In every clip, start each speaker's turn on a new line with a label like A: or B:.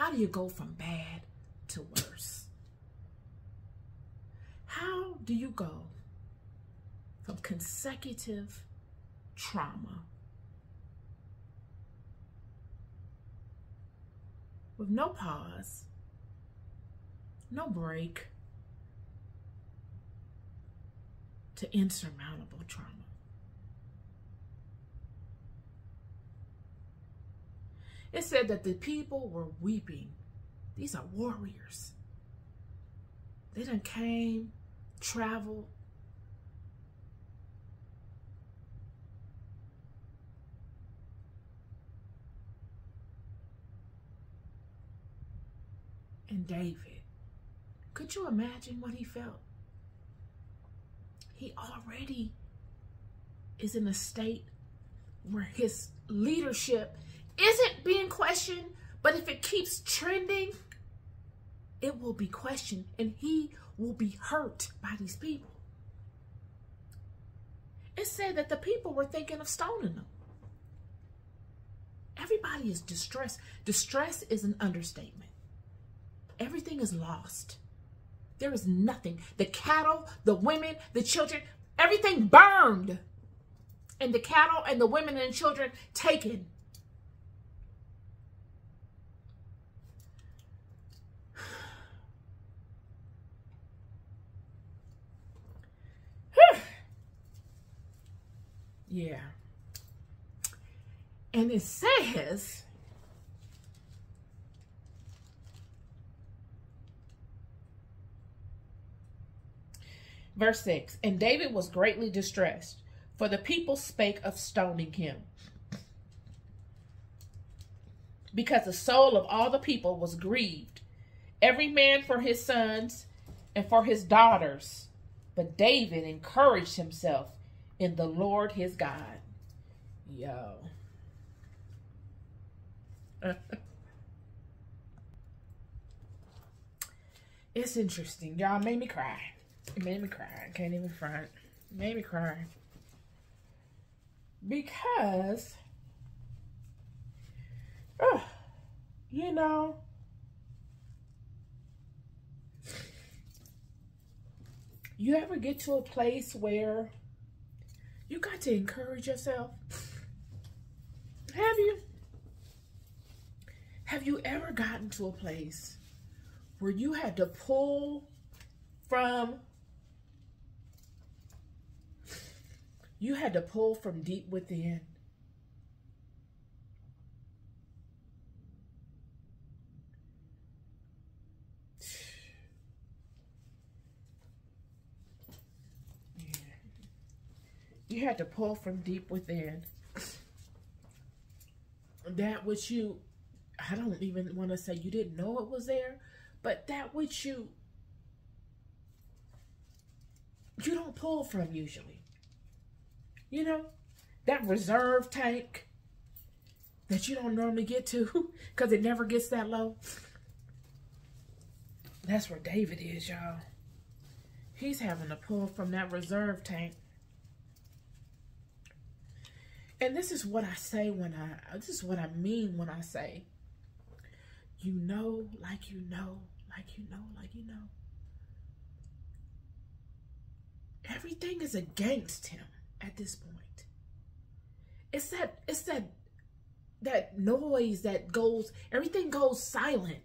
A: How do you go from bad to worse? How do you go from consecutive trauma with no pause, no break, to insurmountable trauma? It said that the people were weeping. These are warriors. They done came, traveled. And David, could you imagine what he felt? He already is in a state where his leadership isn't being questioned, but if it keeps trending, it will be questioned and he will be hurt by these people. It said that the people were thinking of stoning them. Everybody is distressed. Distress is an understatement. Everything is lost. There is nothing. The cattle, the women, the children, everything burned. And the cattle and the women and children taken. Yeah. And it says, verse 6 And David was greatly distressed, for the people spake of stoning him. Because the soul of all the people was grieved, every man for his sons and for his daughters. But David encouraged himself in the Lord his God. Yo. it's interesting. Y'all made me cry. It made me cry. I can't even front. It made me cry. Because, oh, you know, you ever get to a place where to encourage yourself. Have you? Have you ever gotten to a place where you had to pull from you had to pull from deep within You had to pull from deep within. That which you, I don't even want to say you didn't know it was there, but that which you, you don't pull from usually. You know, that reserve tank that you don't normally get to because it never gets that low. That's where David is, y'all. He's having to pull from that reserve tank. And this is what I say when I, this is what I mean when I say, you know, like you know, like you know, like you know. Everything is against him at this point. It's that, it's that, that noise that goes, everything goes silent.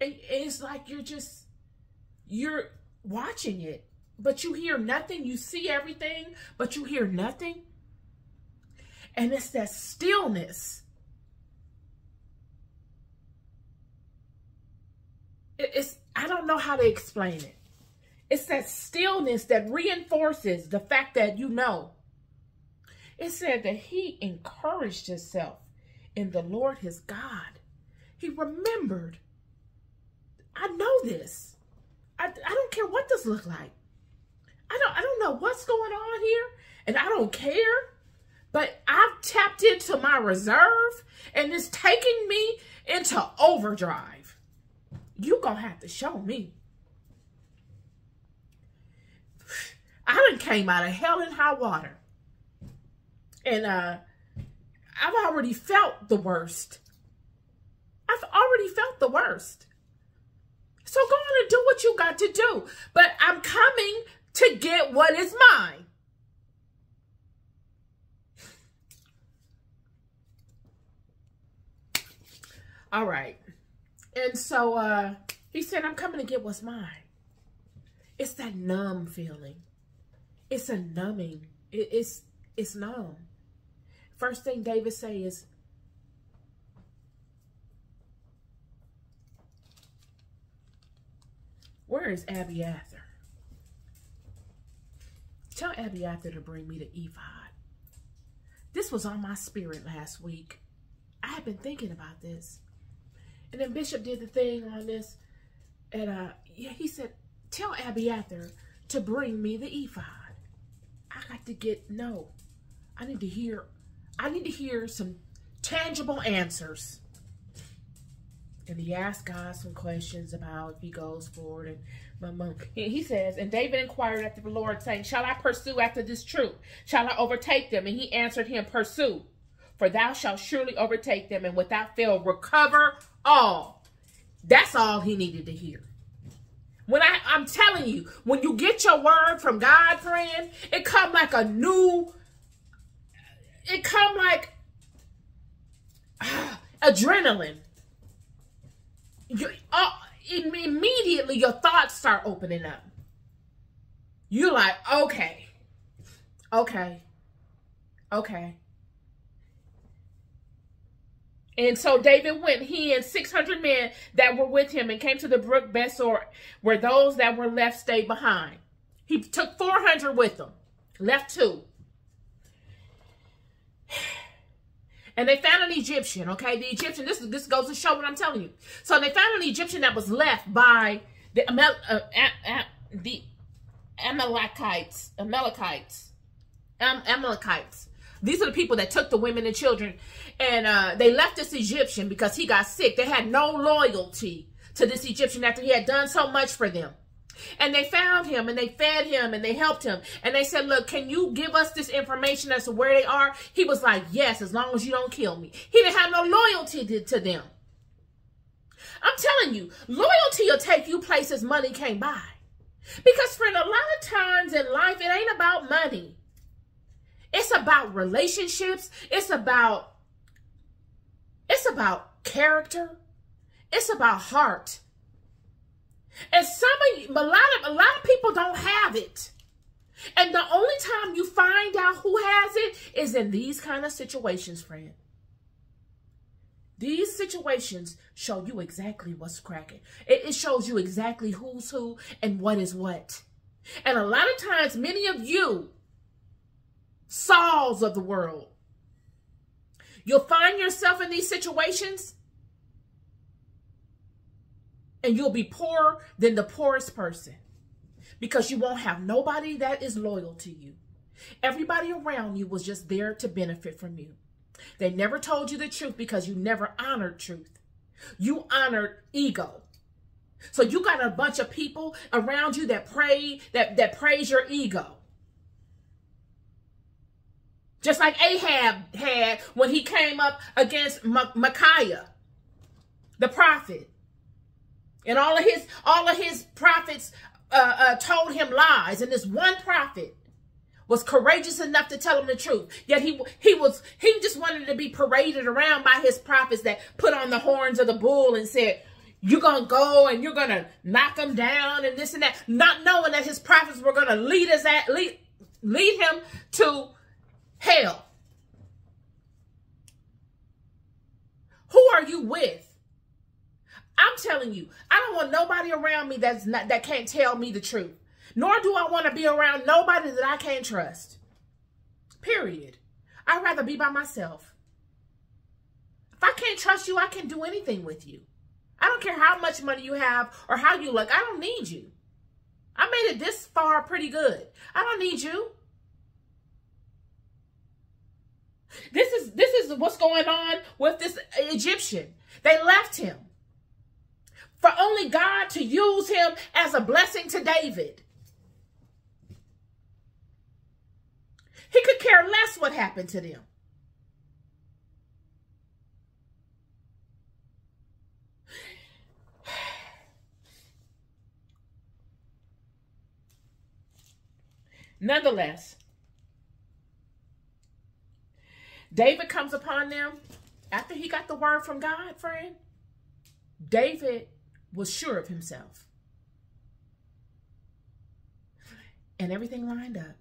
A: It's like you're just, you're watching it but you hear nothing. You see everything, but you hear nothing. And it's that stillness. It's, I don't know how to explain it. It's that stillness that reinforces the fact that you know. It said that he encouraged himself in the Lord his God. He remembered. I know this. I, I don't care what this look like. I don't I don't know what's going on here and I don't care. But I've tapped into my reserve and it's taking me into overdrive. You gonna have to show me. I done came out of hell and high water. And uh I've already felt the worst. I've already felt the worst. So go on and do what you got to do. But I'm coming to get what is mine. All right. And so uh, he said, I'm coming to get what's mine. It's that numb feeling. It's a numbing. It, it's, it's numb. First thing David say is, where is Abiathar? Tell Abiathar to bring me the ephod. This was on my spirit last week. I had been thinking about this. And then Bishop did the thing on this. And uh, yeah, he said, tell Abiathar to bring me the ephod. I got to get, no. I need to hear, I need to hear some tangible answers. And he asked God some questions about if he goes forward. And my mom, he says, and David inquired after the Lord, saying, Shall I pursue after this troop? Shall I overtake them? And he answered him, Pursue, for thou shalt surely overtake them, and without fail recover all. That's all he needed to hear. When I, I'm telling you, when you get your word from God, friend, it come like a new, it come like uh, adrenaline. You, uh, immediately your thoughts start opening up. You're like, okay, okay, okay. And so David went, he and 600 men that were with him, and came to the brook Besor, where those that were left stayed behind. He took 400 with him, left two. And they found an Egyptian, okay? The Egyptian, this, this goes to show what I'm telling you. So they found an Egyptian that was left by the, Amel, uh, uh, the Amalekites, Amalekites, um, Amalekites. These are the people that took the women and children and uh, they left this Egyptian because he got sick. They had no loyalty to this Egyptian after he had done so much for them. And they found him and they fed him and they helped him. And they said, look, can you give us this information as to where they are? He was like, yes, as long as you don't kill me. He didn't have no loyalty to, to them. I'm telling you, loyalty will take you places money can't buy. Because, friend, a lot of times in life, it ain't about money. It's about relationships. It's about it's about character. It's about heart. And some of a lot of a lot of people don't have it. And the only time you find out who has it is in these kind of situations, friend. These situations show you exactly what's cracking. It, it, shows you exactly who's who and what is what. And a lot of times, many of you, Sauls of the world, You'll find yourself in these situations and you'll be poorer than the poorest person because you won't have nobody that is loyal to you. Everybody around you was just there to benefit from you. They never told you the truth because you never honored truth. You honored ego. So you got a bunch of people around you that pray, that, that praise your ego. Just like Ahab had when he came up against Micaiah, the prophet. And all of his all of his prophets uh, uh, told him lies. And this one prophet was courageous enough to tell him the truth. Yet he he was he just wanted to be paraded around by his prophets that put on the horns of the bull and said, you're going to go and you're going to knock him down and this and that, not knowing that his prophets were going to lead us at lead, lead him to hell. Who are you with? I'm telling you, I don't want nobody around me that's not that can't tell me the truth. Nor do I want to be around nobody that I can't trust. Period. I'd rather be by myself. If I can't trust you, I can do anything with you. I don't care how much money you have or how you look. I don't need you. I made it this far pretty good. I don't need you. This is this is what's going on with this Egyptian. They left him for only God to use him as a blessing to David. He could care less what happened to them. Nonetheless, David comes upon them after he got the word from God, friend. David was sure of himself. And everything lined up.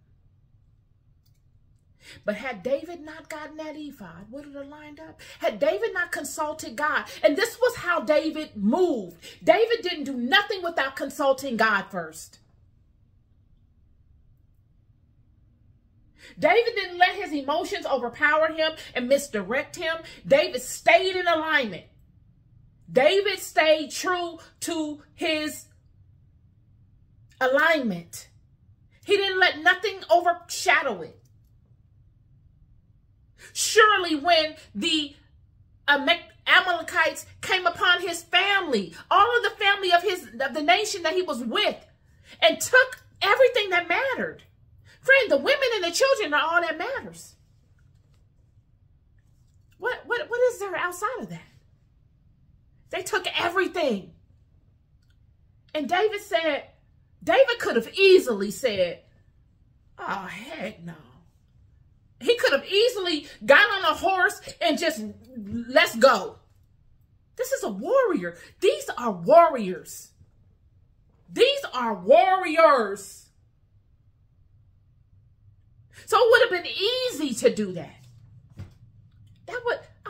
A: But had David not gotten that ephod, would it have lined up? Had David not consulted God? And this was how David moved. David didn't do nothing without consulting God first. David didn't let his emotions overpower him and misdirect him. David stayed in alignment. David stayed true to his alignment. He didn't let nothing overshadow it. Surely when the Amalekites came upon his family, all of the family of his of the nation that he was with, and took everything that mattered. Friend, the women and the children are all that matters. What what what is there outside of that? They took everything. And David said, David could have easily said, Oh, heck no. He could have easily got on a horse and just let's go. This is a warrior. These are warriors. These are warriors. So it would have been easy to do that.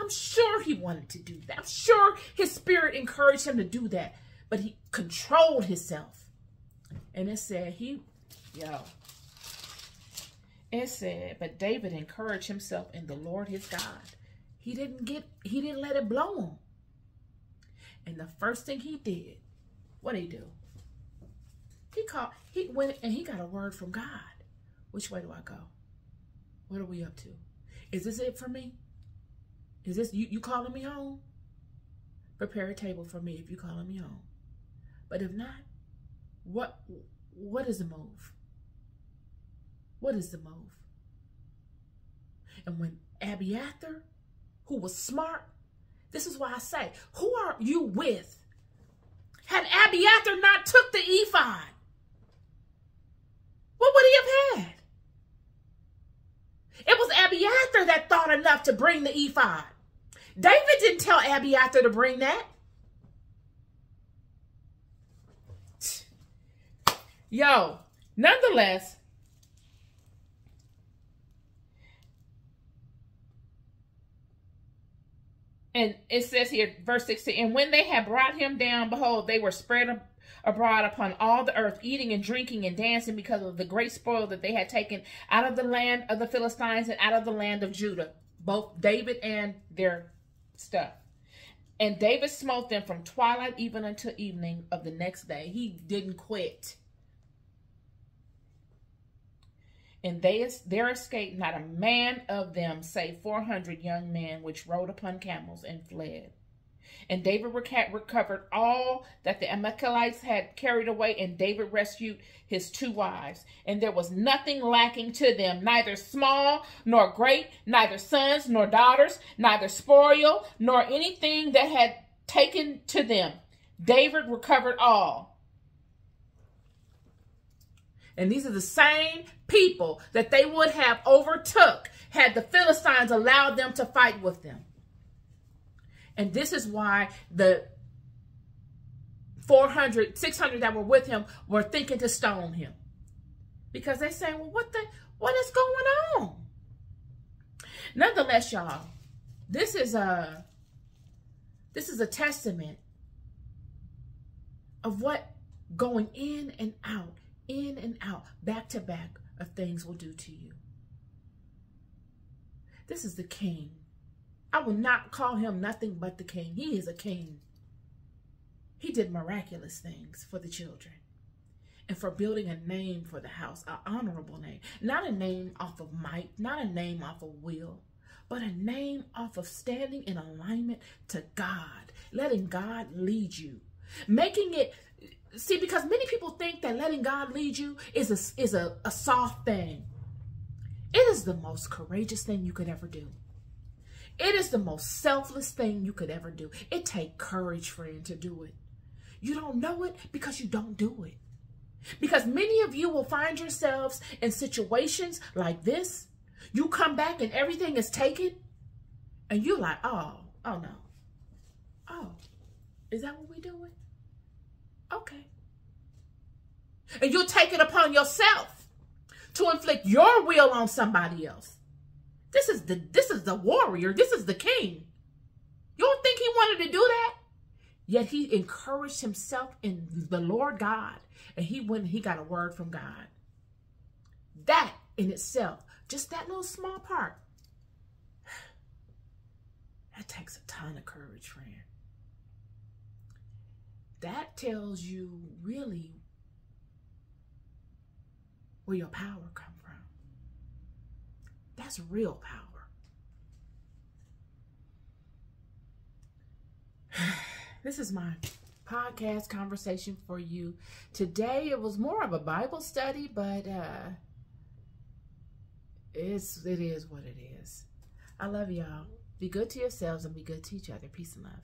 A: I'm sure he wanted to do that. I'm sure his spirit encouraged him to do that. But he controlled himself. And it said he, yo, it said, but David encouraged himself in the Lord his God. He didn't get, he didn't let it blow him. And the first thing he did, what did he do? He called, he went and he got a word from God. Which way do I go? What are we up to? Is this it for me? Is this you, you calling me home? Prepare a table for me if you calling me home. But if not, what what is the move? What is the move? And when Abiathar, who was smart, this is why I say, who are you with? Had Abiathar not took the ephod, what would he have had? It was Abiathar that thought enough to bring the ephod. David didn't tell Abiathar to bring that. Yo, nonetheless, and it says here, verse 16, and when they had brought him down, behold, they were spread abroad upon all the earth, eating and drinking and dancing because of the great spoil that they had taken out of the land of the Philistines and out of the land of Judah, both David and their stuff. And David smote them from twilight even until evening of the next day. He didn't quit. And they there escaped not a man of them, save four hundred young men, which rode upon camels and fled. And David recovered all that the Amalekites had carried away, and David rescued his two wives. And there was nothing lacking to them, neither small nor great, neither sons nor daughters, neither spoil nor anything that had taken to them. David recovered all. And these are the same people that they would have overtook had the Philistines allowed them to fight with them. And this is why the 400, 600 that were with him were thinking to stone him. Because they saying, well, what the, what is going on? Nonetheless, y'all, this is a, this is a testament of what going in and out, in and out, back to back of things will do to you. This is the king I will not call him nothing but the king. He is a king. He did miraculous things for the children and for building a name for the house, an honorable name. Not a name off of might, not a name off of will, but a name off of standing in alignment to God, letting God lead you, making it. See, because many people think that letting God lead you is a, is a, a soft thing. It is the most courageous thing you could ever do. It is the most selfless thing you could ever do. It take courage, friend, to do it. You don't know it because you don't do it. Because many of you will find yourselves in situations like this. You come back and everything is taken. And you're like, oh, oh no. Oh, is that what we're doing? Okay. And you'll take it upon yourself to inflict your will on somebody else. This is the this is the warrior. This is the king. You don't think he wanted to do that? Yet he encouraged himself in the Lord God. And he went he got a word from God. That in itself, just that little small part, that takes a ton of courage, friend. That tells you really where your power come from. That's real power. this is my podcast conversation for you. Today it was more of a Bible study, but uh it's it is what it is. I love y'all. Be good to yourselves and be good to each other. Peace and love.